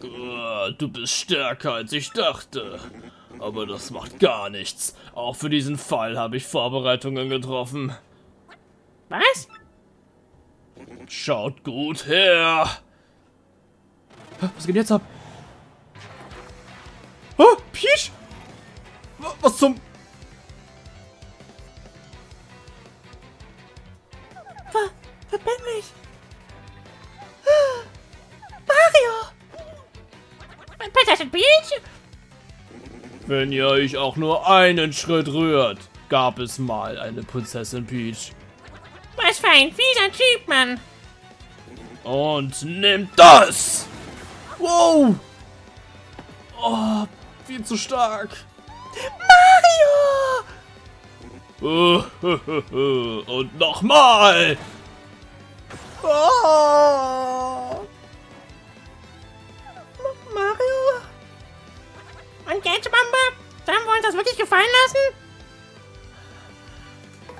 Du bist stärker als ich dachte. Aber das macht gar nichts. Auch für diesen Fall habe ich Vorbereitungen getroffen. Was? Schaut gut her. Was geht jetzt ab? Oh, Peach! Wa- Was zum... Ver! Prinzessin Peach? Wenn ihr euch auch nur einen Schritt rührt, gab es mal eine Prinzessin Peach. Was für ein fieser Typ, Mann. Und nimmt das! Wow! Oh, viel zu stark. Mario! Und nochmal! Oh. Und? Sollen wir uns das wirklich gefallen lassen?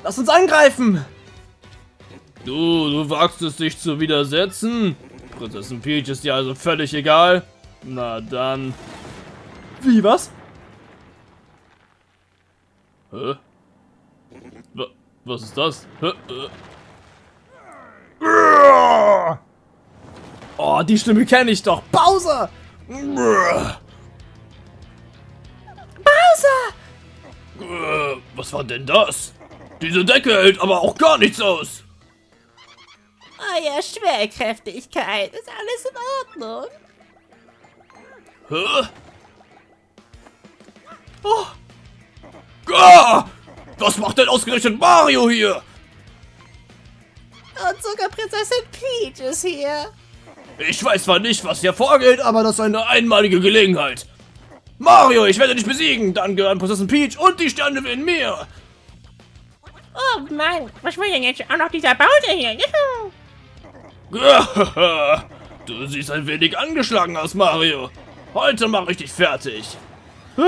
Lass uns angreifen! Du, du wagst es dich zu widersetzen? Prinzessin Peach ist dir also völlig egal? Na dann. Wie, was? Hä? Wa was ist das? Hä? Äh. Oh, die Stimme kenne ich doch. Bowser! Bowser! Äh, was war denn das? Diese Decke hält aber auch gar nichts aus. Euer Schwerkräftigkeit. Ist alles in Ordnung? Hä? Oh. Ah! Was macht denn ausgerechnet Mario hier? Und sogar Prinzessin Peach ist hier. Ich weiß zwar nicht, was hier vorgeht, aber das ist eine einmalige Gelegenheit. Mario, ich werde dich besiegen. Dann gehören Prinzessin Peach und die Sterne in mir. Oh Mann, was will denn jetzt auch noch dieser Bowser hier? Juhu. Du siehst ein wenig angeschlagen aus, Mario. Heute mache ich dich fertig. Hä?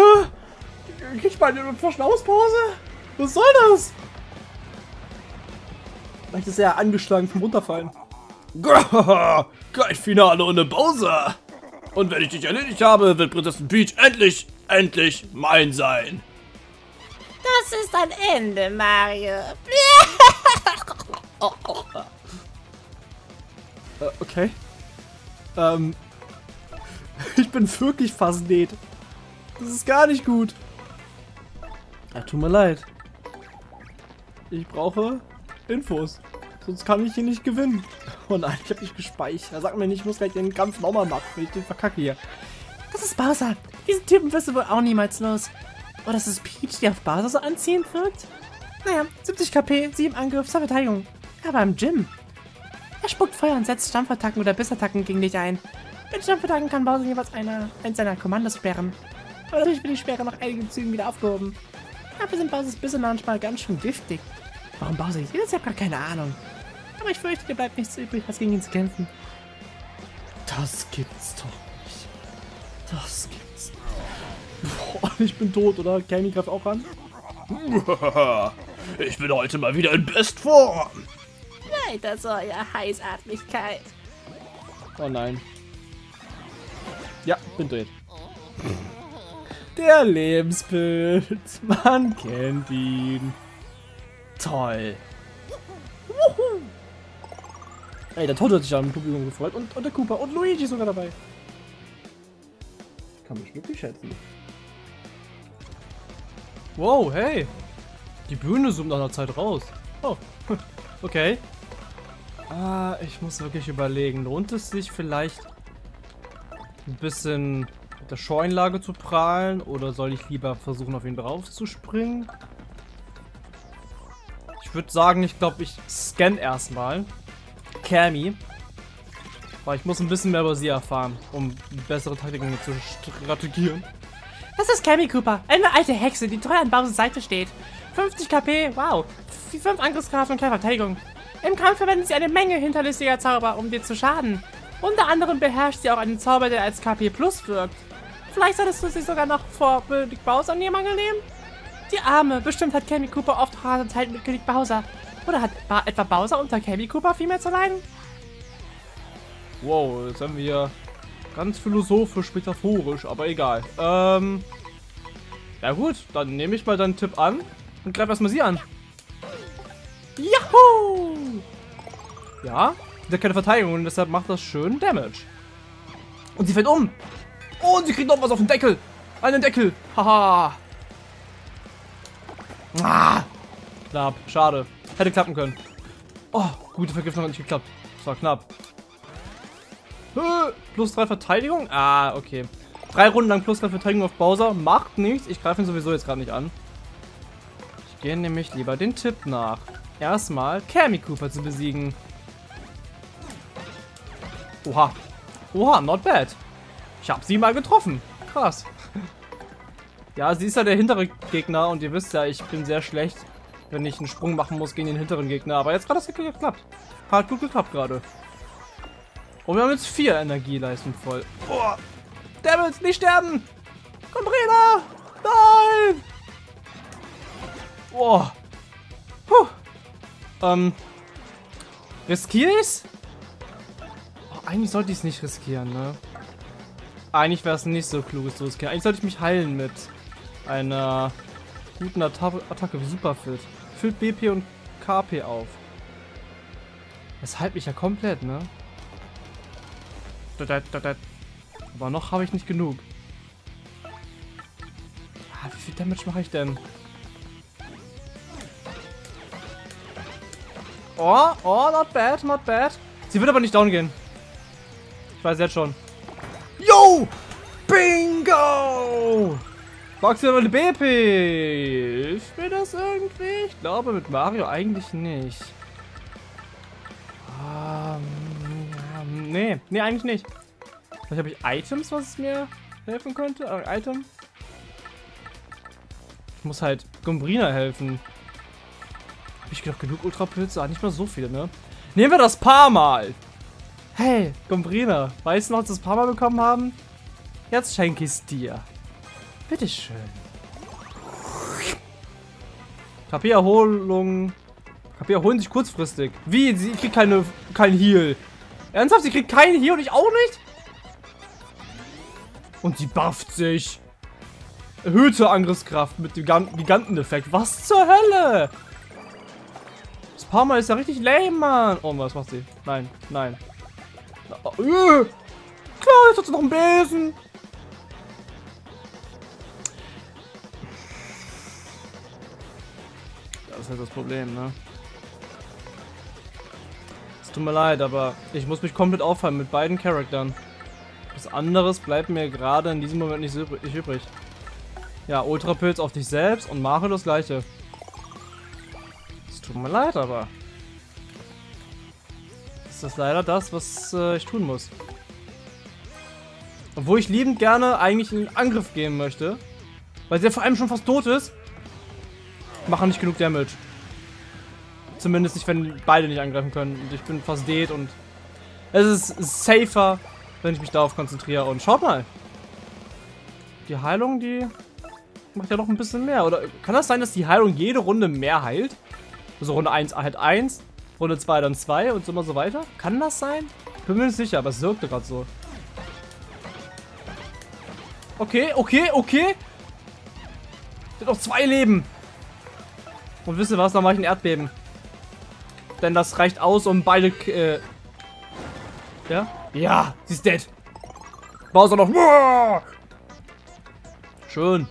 Krieg ich mal eine Verschnaufspause? Was soll das? Vielleicht ist er ja angeschlagen vom Runterfallen. Kein Finale ohne Bowser. Und wenn ich dich erledigt habe, wird Prinzessin Peach endlich, endlich mein sein. Das ist ein Ende, Mario. Äh, okay. Ähm. Ich bin wirklich fasziniert. Das ist gar nicht gut. Ja, tut mir leid. Ich brauche Infos. Sonst kann ich hier nicht gewinnen. Oh nein, ich habe nicht gespeichert. Sag mir nicht, ich muss gleich den Kampf nochmal machen, wenn ich den verkacke hier. Das ist Bowser. Diesen Typen wirst du wohl auch niemals los. Oder das ist Peach, die auf Bowser so anziehend wirkt? Naja, 70 KP, 7 Angriff, 2 Verteidigung. Aber im Gym. Er spuckt Feuer und setzt Stampfattacken oder Bissattacken gegen dich ein. Mit Stampfattacken kann Bowser jeweils eine, eins seiner Kommandos sperren. Aber natürlich wird die Sperre nach einigen Zügen wieder aufgehoben. Dafür sind Bowsers Bisse manchmal ganz schön giftig. Warum Bowser jedes Jahr gar keine Ahnung. Aber ich fürchte, dir bleibt nichts übrig, als gegen ihn zu kämpfen. Das gibt's doch nicht. Das gibt's nicht. Boah, ich bin tot, oder? Kenny greift auch an. Ich bin heute mal wieder in Bestform. Weiter so, euer Heißatmigkeit. Oh nein. Ja, bin durch. Der Lebenspilz. Man kennt ihn. Toll. Wuhu. Ey, der Todd hat sich an dem Publikum gefreut. Und, und der Cooper. Und Luigi sogar dabei. Ich kann mich glücklich schätzen. Wow, hey. Die Bühne zoomt nach einer Zeit raus. Oh, okay. Ah, ich muss wirklich überlegen. Lohnt es sich vielleicht ein bisschen mit der Scheunlage zu prahlen oder soll ich lieber versuchen, auf ihn drauf zu springen? Ich würde sagen, ich glaube, ich scanne erstmal Cammy. Weil ich muss ein bisschen mehr über sie erfahren, um bessere Taktiken zu strategieren. Das ist Cammy Cooper, eine alte Hexe, die treu an Bowsers Seite steht. 50 KP, wow. 5 Angriffskraft und keine Verteidigung. Im Kampf verwendet sie eine Menge hinterlistiger Zauber, um dir zu schaden. Unter anderem beherrscht sie auch einen Zauber, der als KP Plus wirkt. Vielleicht solltest du sie sogar noch vor König Bowser in Mangel nehmen? Die Arme, bestimmt hat Cammy Cooper oft harte Zeiten mit König Bowser. Oder hat ba etwa Bowser unter Cammy Cooper viel mehr zu leiden? Wow, jetzt haben wir Ganz philosophisch, metaphorisch, aber egal. Ähm. Ja gut, dann nehme ich mal deinen Tipp an und greife erstmal sie an. Yahoo! Ja, sie hat keine Verteidigung und deshalb macht das schön Damage. Und sie fällt um. Und sie kriegt noch was auf den Deckel. Einen Deckel. Haha. Ah. Knapp. Schade. Hätte klappen können. Oh, gute Vergiftung hat nicht geklappt. Das war knapp. Plus drei Verteidigung? Ah, okay. Drei Runden lang plus drei Verteidigung auf Bowser. Macht nichts. Ich greife ihn sowieso jetzt gerade nicht an. Ich gehe nämlich lieber den Tipp nach. Erstmal Cammy Cooper zu besiegen. Oha. Oha, not bad. Ich habe sie mal getroffen. Krass. Ja, sie ist ja der hintere Gegner und ihr wisst ja, ich bin sehr schlecht, wenn ich einen Sprung machen muss gegen den hinteren Gegner. Aber jetzt gerade das geklappt. Hat gut geklappt gerade. Und wir haben jetzt vier Energieleisten voll. Oh, Devils, nicht sterben! Komm, Rena! Nein! Boah. Puh. Ähm. Riskiere ich's? Oh, eigentlich sollte ich es nicht riskieren, ne? Eigentlich wäre es nicht so klug, es zu riskieren. Eigentlich sollte ich mich heilen mit einer guten Atta Attacke wie Superfit. Füllt BP und KP auf. Das heilt mich ja komplett, ne? Aber noch habe ich nicht genug. Ah, wie viel Damage mache ich denn? Oh, oh, not bad, not bad. Sie wird aber nicht down gehen. Ich weiß jetzt schon. Yo! Bingo! Maximal BP. Hilft mir das irgendwie? Ich glaube mit Mario eigentlich nicht. Ähm, nee, nee, eigentlich nicht. Vielleicht habe ich Items, was es mir helfen könnte. Äh, Item. Ich muss halt Gombrina helfen. Habe ich gedacht, genug Ultrapilze? Ah, nicht mal so viele, ne? Nehmen wir das paar Mal. Hey, Gombrina. Weißt du noch, dass wir das paar Mal bekommen haben? Jetzt schenke ich es dir. Bitteschön. KP-Erholung. KP erholen sich kurzfristig. Wie? Sie kriegt keine, kein Heal. Ernsthaft? Sie kriegt keinen Heal und ich auch nicht? Und sie bufft sich. Erhöhte Angriffskraft mit dem Giganteneffekt. Was zur Hölle? Das paar ist ja richtig lame, Mann. Oh, was macht sie? Nein, nein. Äh. Klar, jetzt hat sie noch einen Besen. Halt das Problem, ne? Es tut mir leid, aber ich muss mich komplett aufhalten mit beiden Charakteren. Was anderes bleibt mir gerade in diesem Moment nicht, übrig. Ja, Ultrapilz auf dich selbst und Mario das gleiche. Es tut mir leid, aber... Das ist leider das, was äh, ich tun muss. Obwohl ich liebend gerne eigentlich in Angriff gehen möchte. Weil ja vor allem schon fast tot ist. Machen nicht genug Damage. Zumindest nicht, wenn beide nicht angreifen können. Und ich bin fast dead und es ist safer, wenn ich mich darauf konzentriere. Und schaut mal. Die Heilung, die macht ja noch ein bisschen mehr. Oder kann das sein, dass die Heilung jede Runde mehr heilt? Also Runde 1 halt 1, Runde 2 dann 2 und so immer so weiter? Kann das sein? Bin mir nicht sicher, aber es wirkte gerade so. Okay, okay, okay. Sind noch zwei Leben. Und wisst ihr was, dann mache ich ein Erdbeben. Denn das reicht aus, um beide... Äh ja? Ja, sie ist dead. Bowser noch. Schön.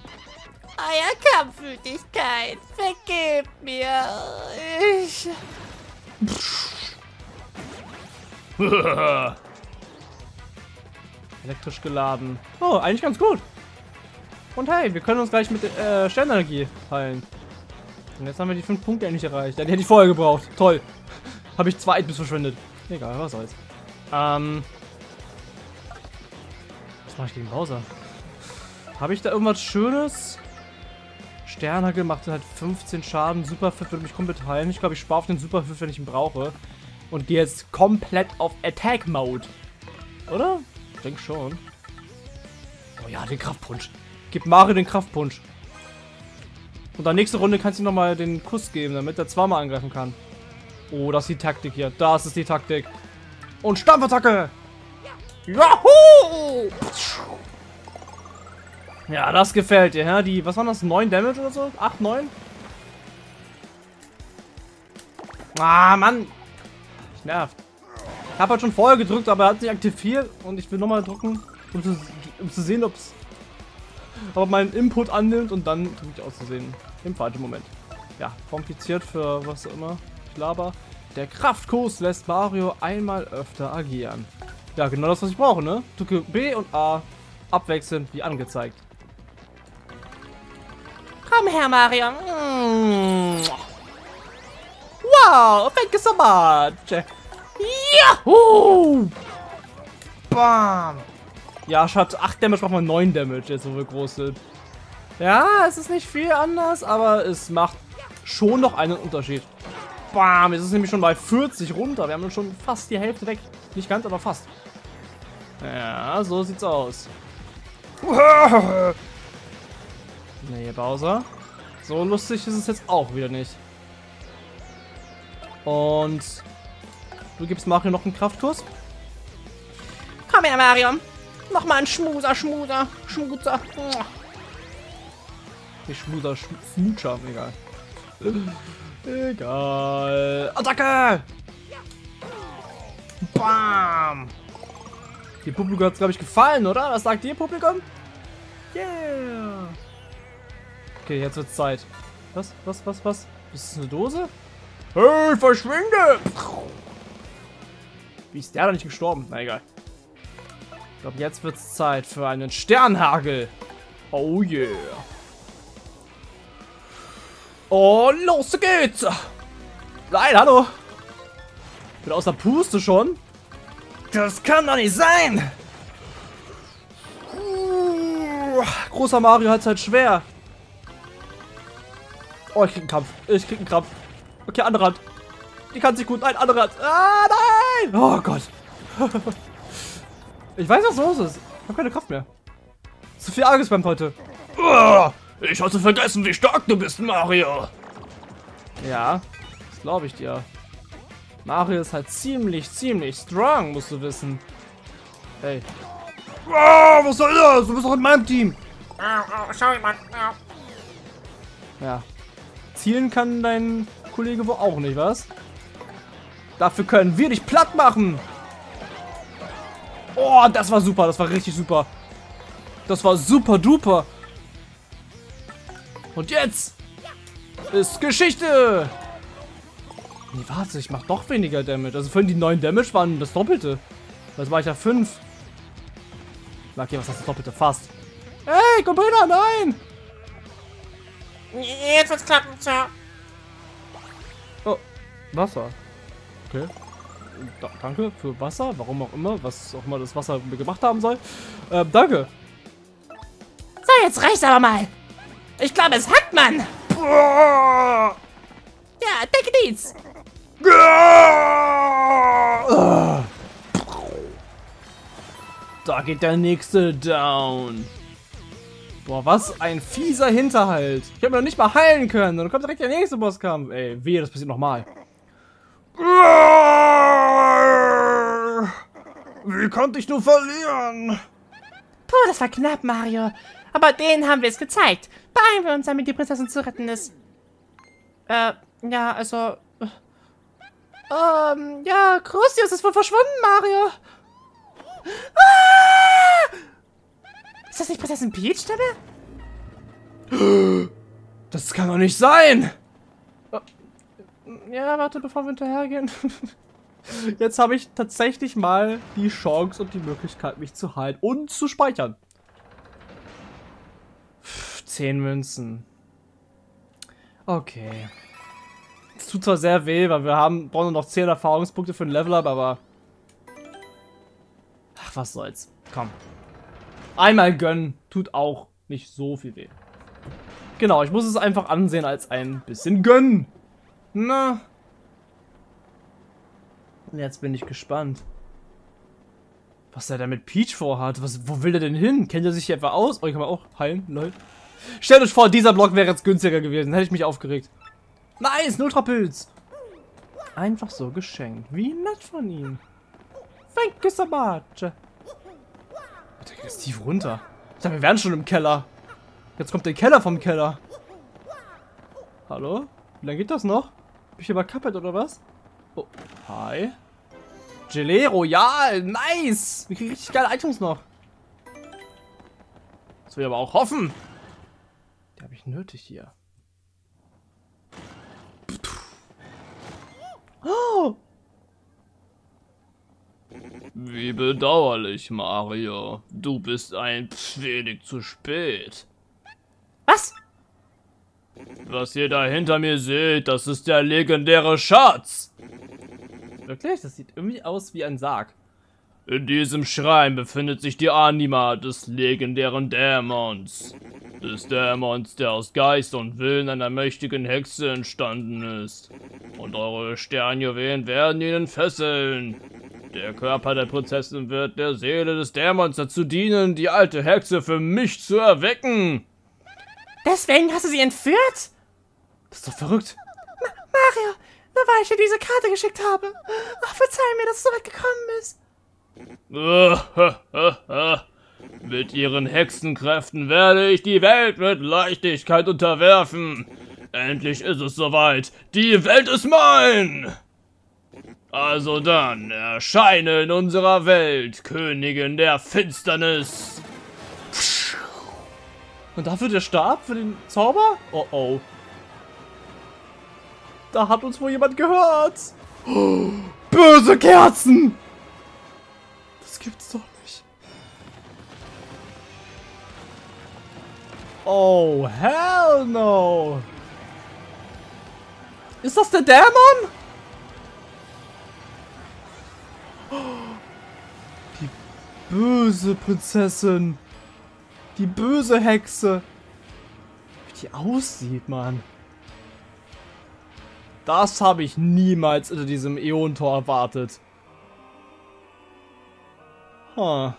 Euer Kampfwütigkeit, vergebt mir. Ich... Elektrisch geladen. Oh, eigentlich ganz gut. Und hey, wir können uns gleich mit äh, Sternenergie heilen. Und jetzt haben wir die 5 Punkte endlich erreicht. Die hätte ich vorher gebraucht. Toll. Habe ich zwei Items verschwendet. Egal, was soll's. Ähm. Was mache ich gegen Bowser? Habe ich da irgendwas Schönes? Sternhagel macht halt 15 Schaden. Superpfiff würde mich komplett heilen. Ich glaube, ich spare auf den Superpfiff, wenn ich ihn brauche. Und gehe jetzt komplett auf Attack Mode. Oder? Ich denke schon. Oh ja, den Kraftpunsch. Gib Mario den Kraftpunsch. Und dann nächste Runde kannst du noch mal den Kuss geben, damit er zweimal angreifen kann. Oh, das ist die Taktik hier. Das ist die Taktik. Und Stampfattacke! Yahoo! Ja, das gefällt dir, ja? Die, was waren das? 9 Damage oder so? 8, 9? Ah, Mann! Ich nervt. Ich habe halt schon vorher gedrückt, aber er hat sich aktiviert und ich will nochmal drücken, um zu, um zu sehen, ob er meinen Input annimmt und dann drücke ich auszusehen. Im falschen Moment. Ja, kompliziert für was auch immer. Ich laber. Der Kraftkurs lässt Mario einmal öfter agieren. Ja, genau das, was ich brauche, ne? Drücke B und A abwechselnd wie angezeigt. Komm her, Mario. Mm. Wow, thank you so much. Yahoo! Bam! Ja, Schatz, 8 Damage macht mal 9 Damage, jetzt wo wir groß sind. Ja, es ist nicht viel anders, aber es macht schon noch einen Unterschied. Bam, jetzt ist es nämlich schon bei 40 runter. Wir haben schon fast die Hälfte weg. Nicht ganz, aber fast. Ja, so sieht's aus. Nee, Bowser. So lustig ist es jetzt auch wieder nicht. Und du gibst Mario noch einen Kraftkurs? Komm her, Mario. Nochmal ein Schmuser, Schmuser, Schmuser. Die Schmuser, Sch Smutscher, egal. Egal. Attacke! Bam! Die Publikum hat es, glaube ich, gefallen, oder? Was sagt ihr, Publikum? Yeah! Okay, jetzt wird's Zeit. Was, was, was, was? Ist das eine Dose? Hey, verschwinde! Wie ist der da nicht gestorben? Na egal. Ich glaube, jetzt wird's Zeit für einen Sternhagel. Oh yeah. Und los geht's! Nein, hallo! Ich bin außer Puste schon. Das kann doch nicht sein! Großer Mario hat es halt schwer. Oh, ich krieg einen Kampf. Ich krieg einen Krampf. Okay, andere Hand. Die kann sich gut. Nein, andere Hand. Ah, nein! Oh Gott. ich weiß, was los ist. Ich habe keine Kraft mehr. Zu viel angespammt heute. Ich hatte vergessen, wie stark du bist, Mario. Ja, das glaube ich dir. Mario ist halt ziemlich, ziemlich strong, musst du wissen. Hey. Was soll das? Du bist doch in meinem Team. Sorry, Mann. Ja. Zielen kann dein Kollege wohl auch nicht, was? Dafür können wir dich platt machen. Oh, das war super. Das war richtig super. Das war super duper. Und jetzt ist Geschichte. Nee, warte, ich mach doch weniger Damage. Also vorhin die 9 Damage waren das Doppelte. Das war ich ja 5. Okay, was heißt das Doppelte? Fast. Hey, Computer, nein! Jetzt wird's klappen, Sir. Oh, Wasser. Okay. Da, danke für Wasser, warum auch immer, was auch immer das Wasser mir gemacht haben soll. Ähm, danke. So, jetzt reicht's aber mal. Ich glaube, es hackt man. Ja, take these. Ah! Da geht der nächste down. Boah, was ein fieser Hinterhalt. Ich habe noch nicht mal heilen können. Dann kommt direkt der nächste Bosskampf. Ey, wehe, das passiert nochmal. Wie konnte ich nur verlieren? Puh, das war knapp, Mario. Aber denen haben wir es gezeigt. Beeilen wir uns, damit die Prinzessin zu retten ist. Äh, ja, also... äh, Ähm, ja, Crucius ist wohl verschwunden, Mario. Ah! Ist das nicht Prinzessin Peach Stimme? Das kann doch nicht sein. Äh, Ja, warte, bevor wir hinterhergehen. Jetzt habe ich tatsächlich mal die Chance und die Möglichkeit, mich zu heilen und zu speichern. Pff, Zehn Münzen. Okay. Es tut zwar sehr weh, weil wir haben brauchen nur noch 10 Erfahrungspunkte für ein Level-Up, aber... Ach, was soll's. Komm. Einmal gönnen tut auch nicht so viel weh. Genau, ich muss es einfach ansehen als ein bisschen gönnen. Na. Jetzt bin ich gespannt. Was er da mit Peach vorhat. Was, wo will er denn hin? Kennt er sich hier etwa aus? Oh, ich kann mal auch heilen, Leute. Stellt euch vor, dieser Block wäre jetzt günstiger gewesen. Hätte ich mich aufgeregt. Nice, Ultrapilz. Einfach so geschenkt. Wie nett von ihm. Thank you so much. Der geht tief runter. Ich dachte, wir wären schon im Keller. Jetzt kommt der Keller vom Keller. Hallo? Wie lange geht das noch? Bin ich hier bei Cuphead oder was? Oh, hi. Gelee Royal, nice! Wir kriegen richtig geile Items noch. Das will ich aber auch hoffen. Die habe ich nötig hier. Oh! Wie bedauerlich, Mario. Du bist ein wenig zu spät. Was? Was ihr da hinter mir seht, das ist der legendäre Schatz. Wirklich? Das sieht irgendwie aus wie ein Sarg. In diesem Schrein befindet sich die Anima des legendären Dämons. Des Dämons, der aus Geist und Willen einer mächtigen Hexe entstanden ist. Und eure Sternjuwelen werden ihnen fesseln. Der Körper der Prinzessin wird der Seele des Dämons dazu dienen, die alte Hexe für mich zu erwecken. Deswegen hast du sie entführt? Das ist doch verrückt. Mario, nur weil ich dir diese Karte geschickt habe. Ach, verzeih mir, dass es so weit gekommen ist. Mit ihren Hexenkräften werde ich die Welt mit Leichtigkeit unterwerfen. Endlich ist es soweit. Die Welt ist mein! Also dann, erscheine in unserer Welt, Königin der Finsternis. Und dafür der Stab für den Zauber? Oh oh. Da hat uns wohl jemand gehört. Oh, böse Kerzen! Das gibt's doch nicht. Oh, hell no! Ist das der Dämon? Die böse Prinzessin. Die böse Hexe. Wie die aussieht, Mann. Das habe ich niemals in diesem Äon-Tor erwartet. Huh.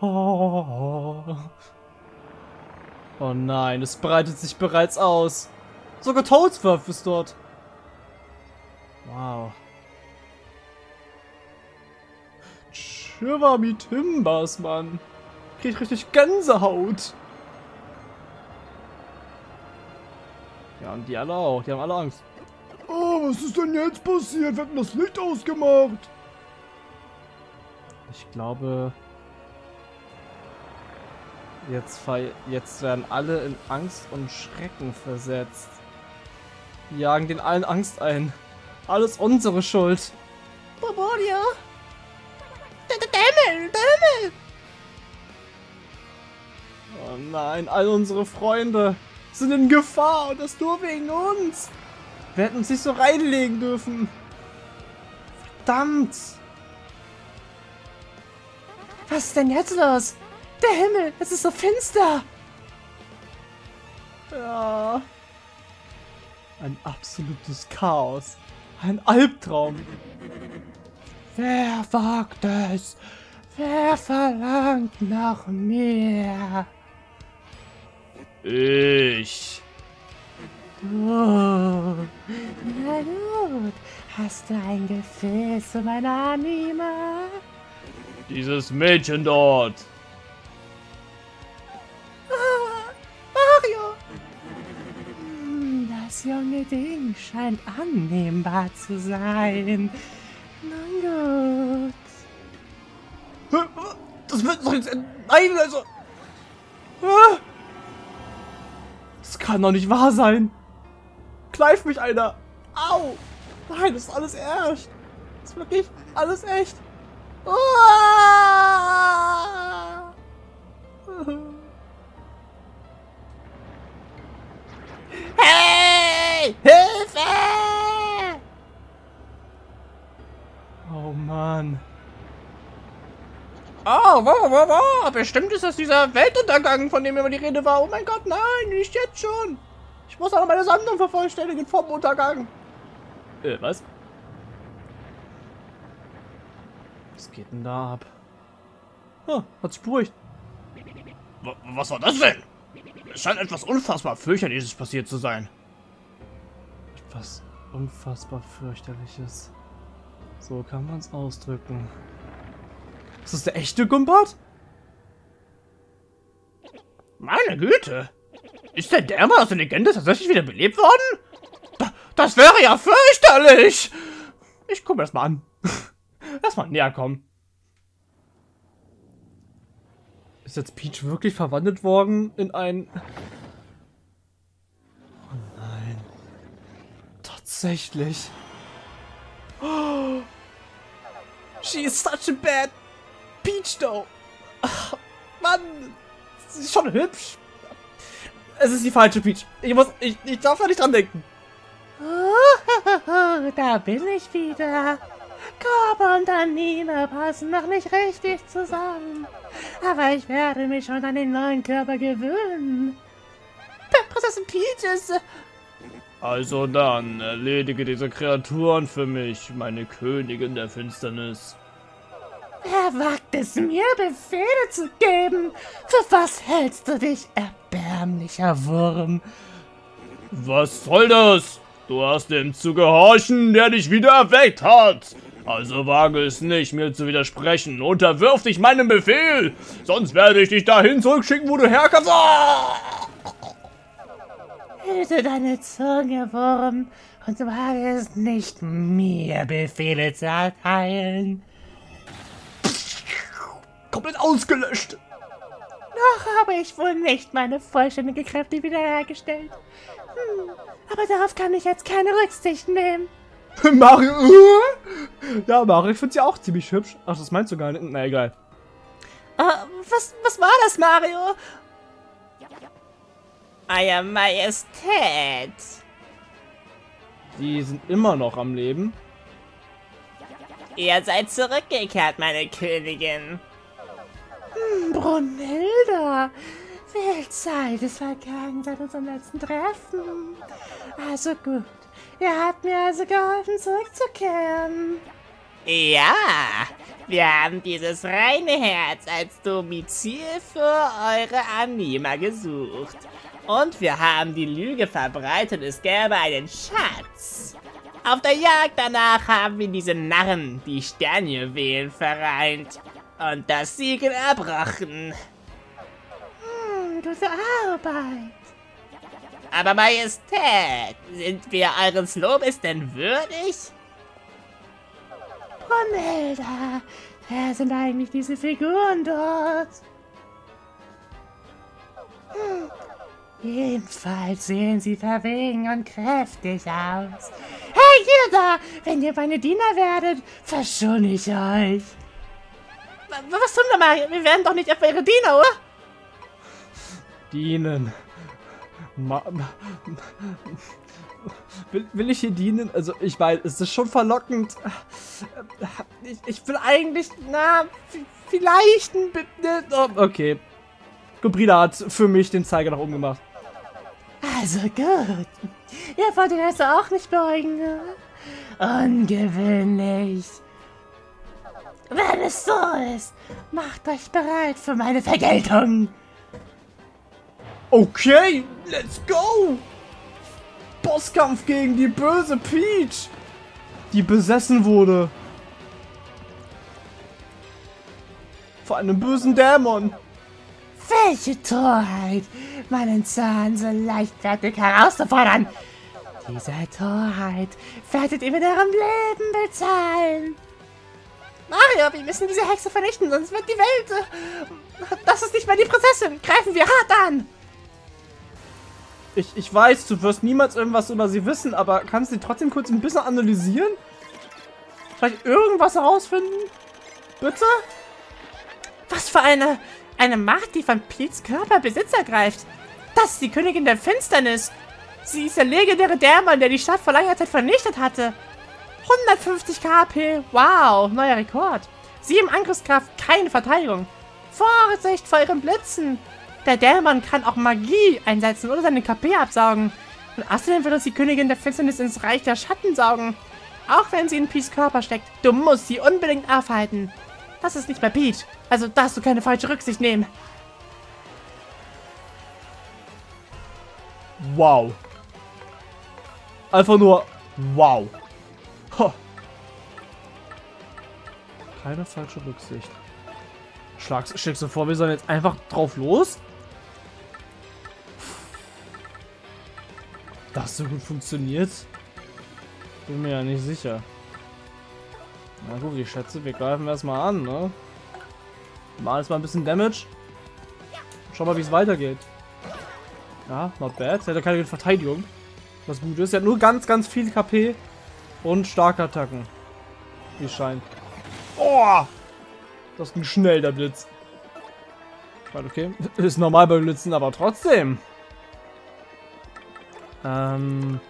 Oh. oh nein, es breitet sich bereits aus. Sogar Toadsworth ist dort. Wow. Shiver me Timbers, Mann. Krieg richtig Gänsehaut. Ja, und die alle auch. Die haben alle Angst. Oh, was ist denn jetzt passiert? Wir hatten das Licht ausgemacht. Ich glaube... Jetzt, jetzt werden alle in Angst und Schrecken versetzt. Die jagen den allen Angst ein. Alles unsere Schuld. Bobolia! Dämmel! Dämmel! Oh nein, all unsere Freunde sind in Gefahr und das nur wegen uns. Wir hätten uns nicht so reinlegen dürfen. Verdammt! Was ist denn jetzt los? Der Himmel, es ist so finster. Ja. Ein absolutes Chaos. Ein Albtraum. Wer wagt es? Wer verlangt nach mehr? Ich. Oh, na gut. Hast du ein Gefühl zu meiner Anima? Dieses Mädchen dort. Ah, Mario! Das junge Ding scheint annehmbar zu sein. Nun gut. Das wird doch jetzt... Nein, also... Das kann doch nicht wahr sein. Kneif mich einer. Au. Nein, das ist alles echt. Das ist wirklich alles echt. Ah! Hey! Hilfe! Oh, wow, wow, wow. Bestimmt ist das dieser Weltuntergang, von dem immer die Rede war. Oh mein Gott, nein, nicht jetzt schon. Ich muss auch noch meine Sammlung vervollständigen vom Untergang. Äh, was? Was geht denn da ab? Ah, hat sich beruhigt. W was war das denn? Es scheint etwas unfassbar fürchterliches passiert zu sein. Etwas unfassbar fürchterliches. So kann man es ausdrücken. Ist das der echte Gumbart? Meine Güte. Ist der Dämon aus der Legende tatsächlich wieder belebt worden? Da, das wäre ja fürchterlich. Ich gucke mir das mal an. Lass mal näher kommen. Ist jetzt Peach wirklich verwandelt worden in ein... Oh nein. Tatsächlich. Oh. She is such a bad Peach though. Ach, Mann. Sie ist schon hübsch. Es ist die falsche Peach. Ich muss... Ich, ich darf da nicht dran denken. Oh, da bin ich wieder. Körper und Anime passen noch nicht richtig zusammen. Aber ich werde mich schon an den neuen Körper gewöhnen. Prinzessin Peach ist... Also dann, erledige diese Kreaturen für mich, meine Königin der Finsternis. Wer wagt es mir, Befehle zu geben? Für was hältst du dich, erbärmlicher Wurm? Was soll das? Du hast dem zu gehorchen, der dich wieder erweckt hat. Also wage es nicht, mir zu widersprechen. Unterwirf dich meinem Befehl, sonst werde ich dich dahin zurückschicken, wo du herkommst. Ah! Hüte deine Zunge, Wurm, und wage es nicht, mir Befehle zu erteilen. Komplett ausgelöscht. Noch habe ich wohl nicht meine vollständige Kräfte wiederhergestellt. Hm, aber darauf kann ich jetzt keine Rücksicht nehmen. Mario. äh? Ja, Mario, ich finde sie auch ziemlich hübsch. Ach, das meinst du gar nicht. Na egal. Äh, was, was war das, Mario? Euer Majestät. Die sind immer noch am Leben. Ihr seid zurückgekehrt, meine Königin. Hm, Brunhilda. Viel Zeit ist vergangen seit unserem letzten Treffen. Also gut. Ihr habt mir also geholfen, zurückzukehren. Ja, wir haben dieses reine Herz als Domizil für eure Anima gesucht. Und wir haben die Lüge verbreitet, es gäbe einen Schatz. Auf der Jagd danach haben wir diese Narren, die Sternjuwelen, vereint und das Siegel erbrochen. Hm, gute Arbeit. Aber Majestät, sind wir eures Lobes denn würdig? Brunhilda, wer sind eigentlich diese Figuren dort? Hm. Jedenfalls sehen sie verwegen und kräftig aus. Hey, ihr da! Wenn ihr meine Diener werdet, verschone ich euch. Was tun wir mal? Wir werden doch nicht etwa ihre Diener, oder? Dienen. Ma will, will ich hier dienen? Also, ich meine, es ist schon verlockend. Ich, ich will eigentlich, na, vielleicht ein bisschen. Oh, okay. Gubrida hat für mich den Zeiger nach oben gemacht. Also gut. Ihr wollt ihn also auch nicht beugen, ne? Ungewöhnlich. Wenn es so ist, macht euch bereit für meine Vergeltung. Okay, let's go! Bosskampf gegen die böse Peach, die besessen wurde. Vor einem bösen Dämon. Welche Torheit, meinen Zahn so leichtfertig herauszufordern. Diese Torheit werdet ihr mit eurem Leben bezahlen. Mario, wir müssen diese Hexe vernichten, sonst wird die Welt... äh, Das ist nicht mehr die Prinzessin. Greifen wir hart an. Ich, ich weiß, du wirst niemals irgendwas über sie wissen, aber kannst du sie trotzdem kurz ein bisschen analysieren? Vielleicht irgendwas herausfinden? Bitte? Was für eine... Eine Macht, die von Pete's Körper Besitz ergreift. Das ist die Königin der Finsternis. Sie ist der legendäre Dämon, der die Stadt vor langer Zeit vernichtet hatte. 150 KP. Wow, neuer Rekord. Sieben Angriffskraft, keine Verteidigung. Vorsicht vor ihren Blitzen. Der Dämon kann auch Magie einsetzen oder seine KP absaugen. Und außerdem wird uns die Königin der Finsternis ins Reich der Schatten saugen. Auch wenn sie in Pete's Körper steckt. Du musst sie unbedingt aufhalten. Das ist nicht bei Pete. Also darfst du keine falsche Rücksicht nehmen. Wow. Einfach nur wow. Ho. Keine falsche Rücksicht. Schlags, schlägst du vor, wir sollen jetzt einfach drauf los? Das so gut funktioniert? Bin mir ja nicht sicher. Na gut, ich schätze, wir greifen erstmal an, ne? Mal erstmal ein bisschen Damage. Schau mal, wie es weitergeht. Ja, not bad. Er hat ja keine Verteidigung. Was gut ist. Er hat nur ganz, ganz viel KP und starke Attacken. Wie scheint. Oh! Das ging schnell, der Blitz. Okay. Ist normal bei Blitzen, aber trotzdem. Ähm.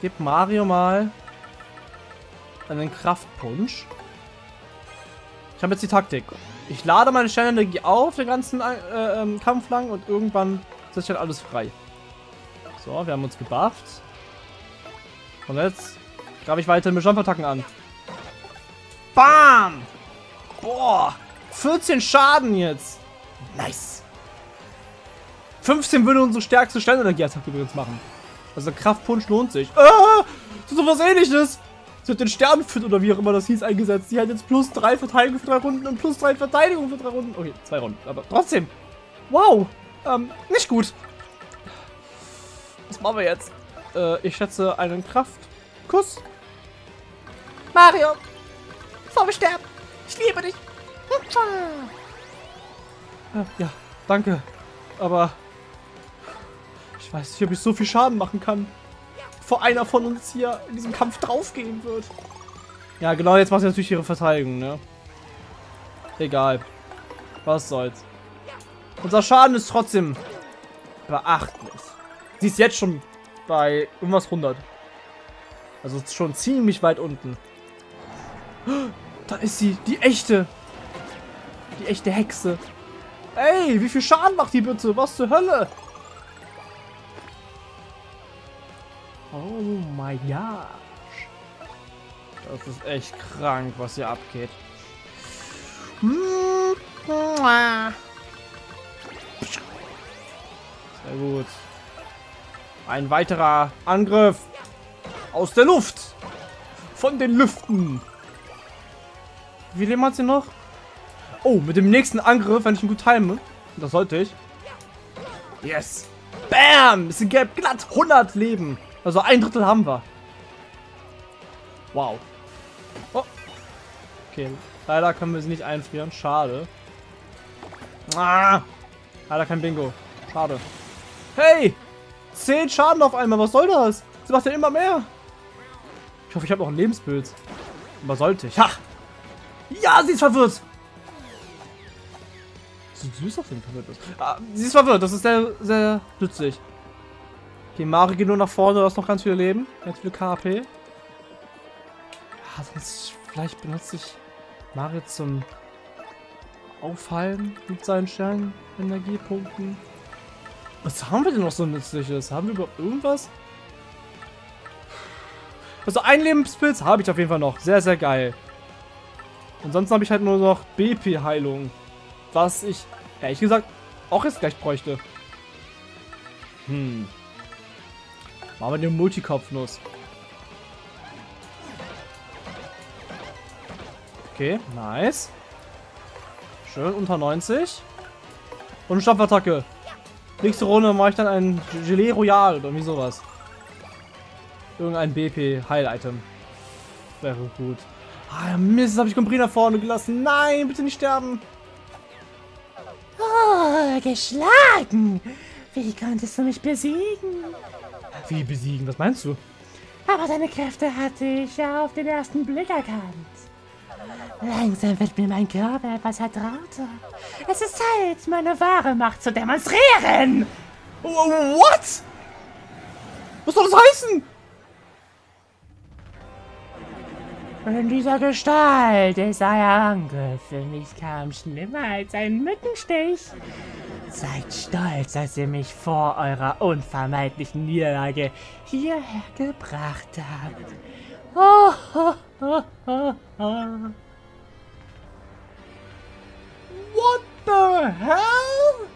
Gib Mario mal einen Kraftpunsch. Ich habe jetzt die Taktik. Ich lade meine Sternenergie auf den ganzen äh, ähm, Kampf lang und irgendwann ich halt alles frei. So, wir haben uns gebufft. Und jetzt greife ich weiter mit Jumpattacken an. Bam! Boah! 14 Schaden jetzt. Nice. 15 würde unsere stärkste Sternenergie-Attacke übrigens machen. Also Kraftpunsch lohnt sich. Ah! Ist sowas ähnliches. Sie hat den Sternfit oder wie auch immer das hieß eingesetzt. Sie hat jetzt plus 3 Verteidigung für 3 Runden und plus 3 Verteidigung für 3 Runden. Okay, 2 Runden. Aber trotzdem. Wow. Ähm, nicht gut. Was machen wir jetzt? Äh, ich schätze einen Kraftkuss. Mario! Vor mir sterben! Ich liebe dich! Äh, ja, danke. Aber ich weiß nicht, ob ich so viel Schaden machen kann. Vor einer von uns hier in diesem Kampf draufgehen wird. Ja, genau, jetzt macht sie natürlich ihre Verteidigung, ne? Egal. Was soll's. Unser Schaden ist trotzdem beachtlich. Sie ist jetzt schon bei irgendwas 100. Also schon ziemlich weit unten. Da ist sie, die echte. Die echte Hexe. Ey, wie viel Schaden macht die bitte? Was zur Hölle? Oh mein gosh. Das ist echt krank, was hier abgeht. Sehr gut. Ein weiterer Angriff. Aus der Luft. Von den Lüften. Wie Leben hat sie noch? Oh, mit dem nächsten Angriff, wenn ich ihn gut time. Das sollte ich. Yes. Bam. Es sind glatt 100 Leben. Also ein Drittel haben wir. Wow. Oh. Okay. Leider können wir sie nicht einfrieren. Schade. Ah. Leider kein Bingo. Schade. Hey! 10 Schaden auf einmal. Was soll das? Sie macht ja immer mehr. Ich hoffe, ich habe noch ein Lebensbild. Aber sollte ich. Ha! Ja, sie ist verwirrt. So süß auf den verwirrt ist. Ah, sie ist verwirrt. Das ist sehr, sehr nützlich. Okay, Mario geht nur nach vorne. Du hast noch ganz viele Leben. Ganz viele KP. Ja, sonst vielleicht benutze ich Mario zum Aufhalten mit seinen Sternenergiepunkten. Was haben wir denn noch so nützliches? Haben wir überhaupt irgendwas? Also ein Lebenspilz habe ich auf jeden Fall noch. Sehr, sehr geil. Ansonsten habe ich halt nur noch BP-Heilung. Was ich, ehrlich gesagt, auch jetzt gleich bräuchte. Hm. Machen wir den Multikopfnuss. Okay, nice. Schön, unter 90. Und Stopfattacke. Nächste Runde mache ich dann ein Gelee Royal oder wie sowas. Irgendein BP-Heil-Item. Wäre gut. Ah, Mist, habe ich Comprina vorne gelassen. Nein, bitte nicht sterben. Oh, geschlagen. Wie konntest du mich besiegen? Wie besiegen? Was meinst du? Aber deine Kräfte hatte ich ja auf den ersten Blick erkannt. Langsam wird mir mein Körper etwas vertrauter. Es ist Zeit, meine wahre Macht zu demonstrieren. What? Was soll das heißen? In dieser Gestalt ist euer Angriff für mich kaum schlimmer als ein Mückenstich. Seid stolz, dass ihr mich vor eurer unvermeidlichen Niederlage hierher gebracht habt. Oh, oh, oh, oh, oh. What the hell?